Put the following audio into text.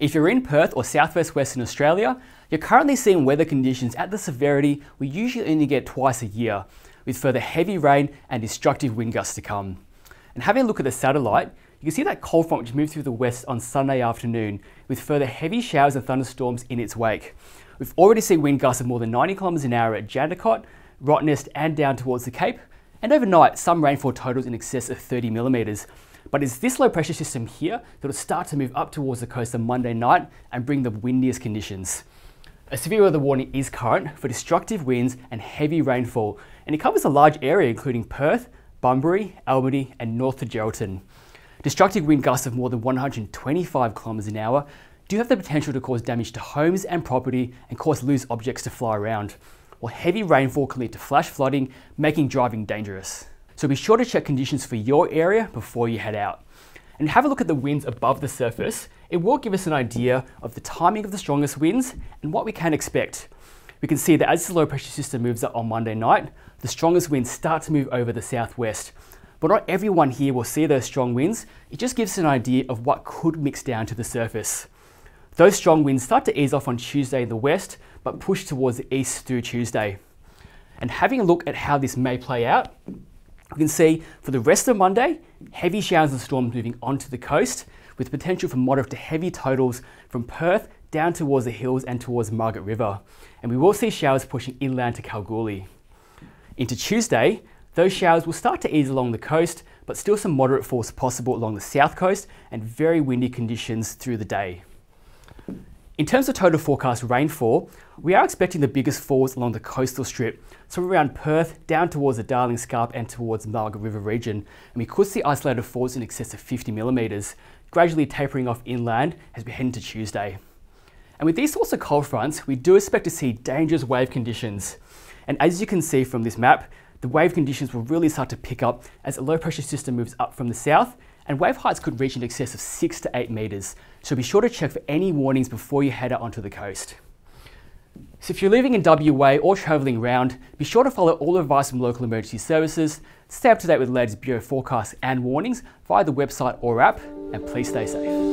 If you're in Perth or southwest Western Australia, you're currently seeing weather conditions at the severity we usually only get twice a year, with further heavy rain and destructive wind gusts to come. And having a look at the satellite, you can see that cold front which moved through the west on Sunday afternoon, with further heavy showers and thunderstorms in its wake. We've already seen wind gusts of more than 90 kilometres an hour at Jandakot, Rottnest and down towards the Cape, and overnight some rainfall totals in excess of 30 millimetres. But it's this low pressure system here that will start to move up towards the coast on Monday night and bring the windiest conditions. A severe weather warning is current for destructive winds and heavy rainfall, and it covers a large area including Perth, Bunbury, Albany, and north to Geraldton. Destructive wind gusts of more than 125 kilometres an hour do have the potential to cause damage to homes and property and cause loose objects to fly around, while heavy rainfall can lead to flash flooding, making driving dangerous. So be sure to check conditions for your area before you head out. And have a look at the winds above the surface. It will give us an idea of the timing of the strongest winds and what we can expect. We can see that as the low pressure system moves up on Monday night, the strongest winds start to move over the southwest. But not everyone here will see those strong winds. It just gives us an idea of what could mix down to the surface. Those strong winds start to ease off on Tuesday in the west, but push towards the east through Tuesday. And having a look at how this may play out, we can see for the rest of Monday, heavy showers and storms moving onto the coast, with potential for moderate to heavy totals from Perth down towards the hills and towards Margaret River. And we will see showers pushing inland to Kalgoorlie. Into Tuesday, those showers will start to ease along the coast, but still some moderate force possible along the south coast and very windy conditions through the day. In terms of total forecast rainfall, we are expecting the biggest falls along the coastal strip, so around Perth, down towards the Darling Scarp and towards the Margaret River region, and we could see isolated falls in excess of 50 millimetres, gradually tapering off inland as we head into Tuesday. And with these sorts of cold fronts, we do expect to see dangerous wave conditions. And as you can see from this map, the wave conditions will really start to pick up as a low pressure system moves up from the south and wave heights could reach in excess of 6 to 8 metres, so be sure to check for any warnings before you head out onto the coast. So if you're living in WA or travelling around, be sure to follow all advice from local emergency services, stay up to date with latest Bureau forecasts and warnings via the website or app, and please stay safe.